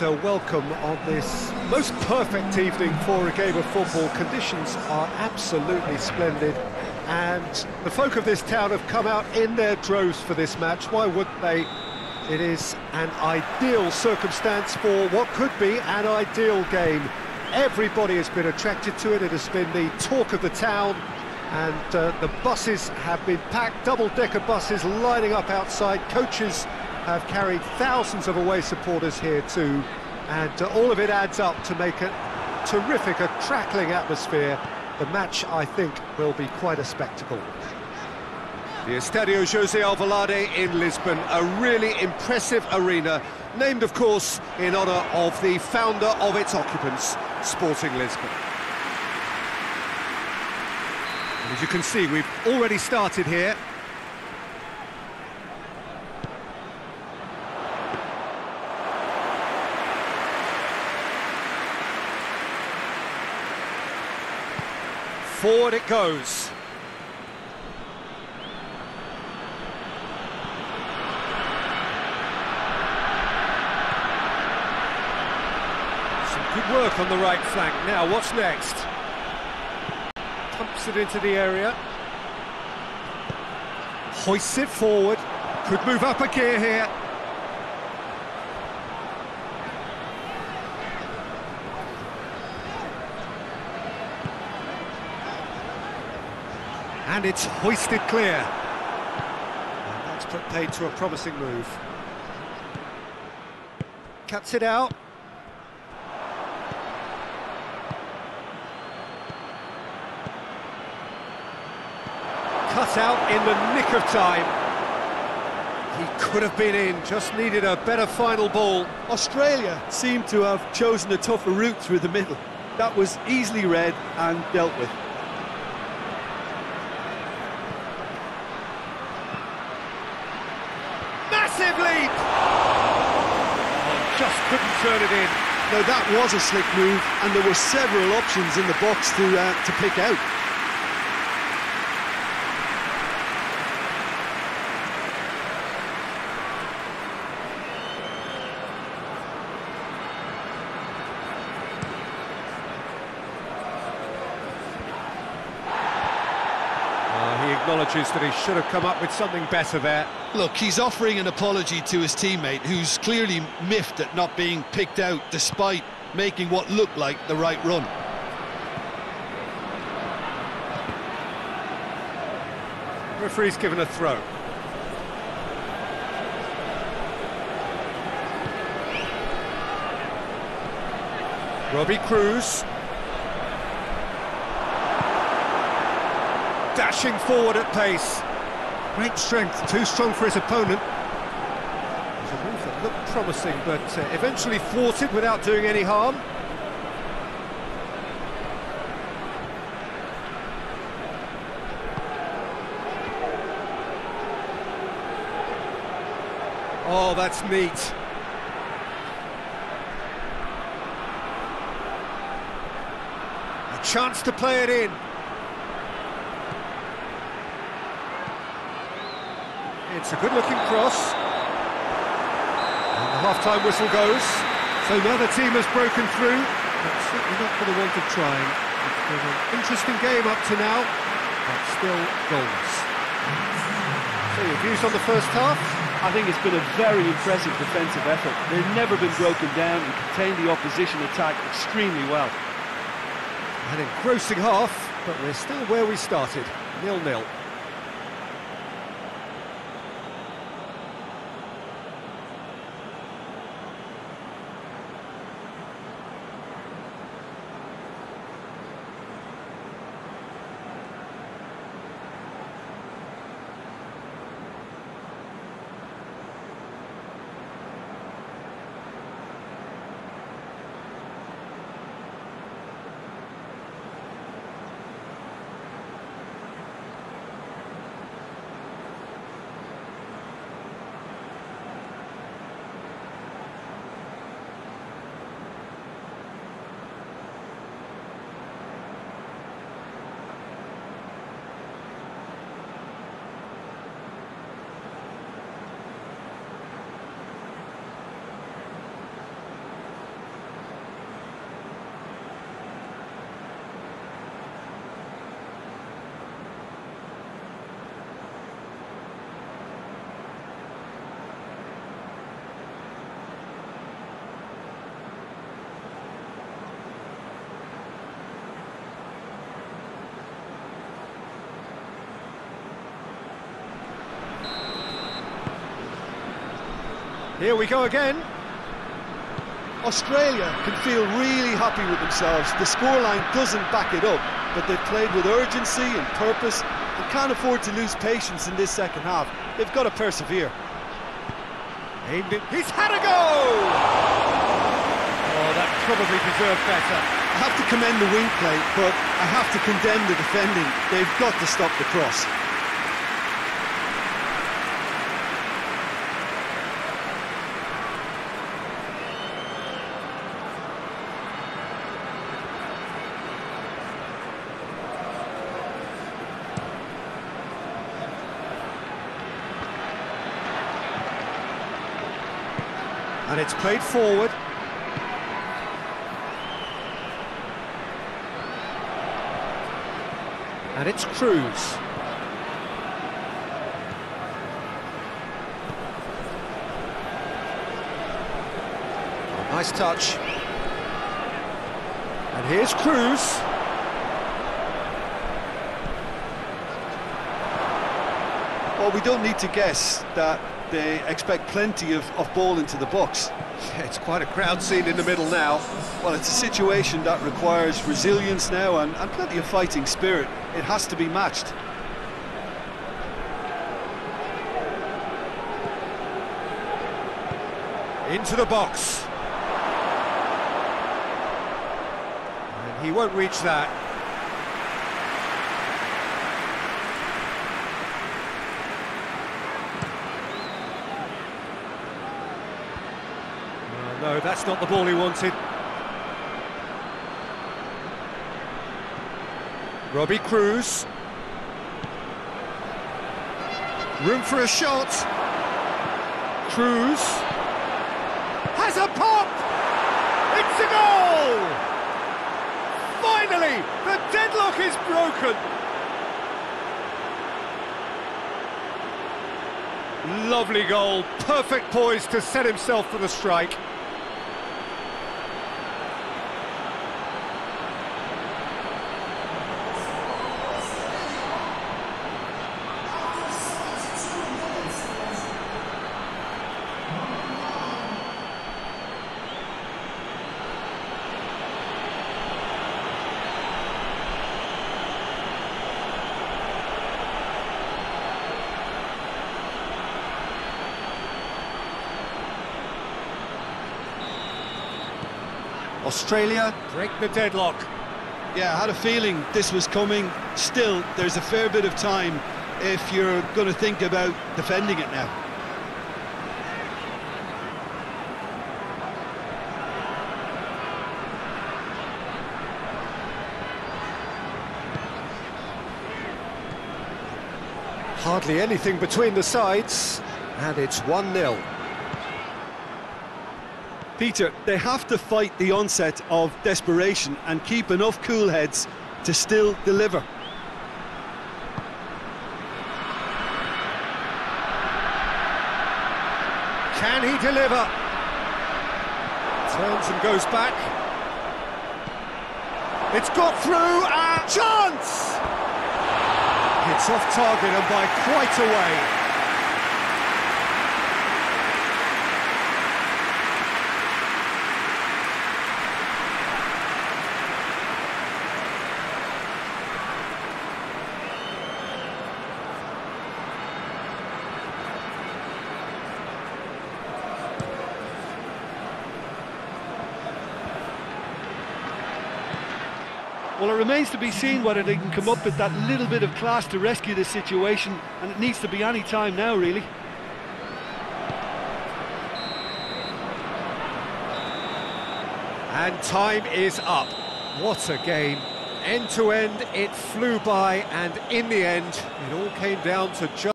welcome on this most perfect evening for a game of football. Conditions are absolutely splendid, and the folk of this town have come out in their droves for this match. Why wouldn't they? It is an ideal circumstance for what could be an ideal game. Everybody has been attracted to it. It has been the talk of the town, and uh, the buses have been packed, double-decker buses lining up outside. Coaches have carried thousands of away supporters here too, and uh, all of it adds up to make a terrific, a crackling atmosphere. The match, I think, will be quite a spectacle. The Estadio José Alvalade in Lisbon, a really impressive arena, named, of course, in honour of the founder of its occupants, Sporting Lisbon. And as you can see, we've already started here. Forward it goes. Some good work on the right flank. Now, what's next? Pumps it into the area. Hoists it forward. Could move up a gear here. And it's hoisted clear. And that's put paid to a promising move. Cuts it out. Cut out in the nick of time. He could have been in, just needed a better final ball. Australia seemed to have chosen a tougher route through the middle. That was easily read and dealt with. Massive leap! Oh, just couldn't turn it in. Now that was a slick move, and there were several options in the box to uh, to pick out. Uh, he acknowledges that he should have come up with something better there. Look, he's offering an apology to his teammate, who's clearly miffed at not being picked out despite making what looked like the right run. Referee's given a throw. Robbie Cruz. Dashing forward at pace. Great strength, too strong for his opponent. It was a move that looked promising, but uh, eventually thwarted without doing any harm. Oh, that's neat. A chance to play it in. It's a good-looking cross. And the half-time whistle goes. So now the team has broken through, but certainly not for the want of trying. It's been an interesting game up to now, but still goals. So your views on the first half? I think it's been a very impressive defensive effort. They've never been broken down and contained the opposition attack extremely well. An engrossing half, but we're still where we started, nil-nil. Here we go again. Australia can feel really happy with themselves. The scoreline doesn't back it up, but they've played with urgency and purpose and can't afford to lose patience in this second half. They've got to persevere. Aimed it. He's had a go! Oh, that probably deserved better. I have to commend the wing play, but I have to condemn the defending. They've got to stop the cross. And it's played forward. And it's Cruz. Oh, nice touch. And here's Cruz. Well, we don't need to guess that they expect plenty of, of ball into the box. It's quite a crowd scene in the middle now. Well, it's a situation that requires resilience now and, and plenty of fighting spirit. It has to be matched. Into the box. And he won't reach that. No, that's not the ball he wanted. Robbie Cruz. Room for a shot. Cruz has a pop! It's a goal! Finally, the deadlock is broken! Lovely goal, perfect poise to set himself for the strike. Australia, Break the deadlock. yeah, I had a feeling this was coming. Still, there's a fair bit of time if you're going to think about defending it now. Hardly anything between the sides, and it's 1-0. Peter, they have to fight the onset of desperation and keep enough cool heads to still deliver. Can he deliver? Turns and goes back. It's got through, and chance! It's off target and by quite a way. Well, it remains to be seen whether they can come up with that little bit of class to rescue this situation, and it needs to be any time now, really. And time is up. What a game. End to end, it flew by, and in the end, it all came down to just.